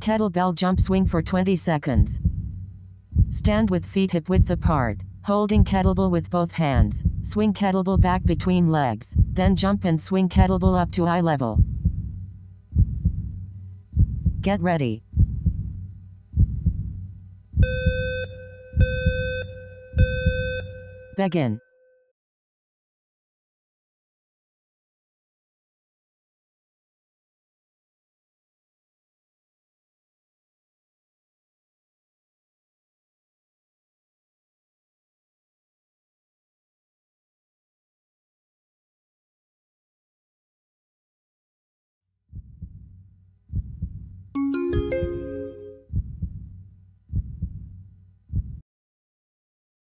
Kettlebell jump swing for 20 seconds. Stand with feet hip width apart, holding kettlebell with both hands. Swing kettlebell back between legs, then jump and swing kettlebell up to eye level. Get ready. Begin.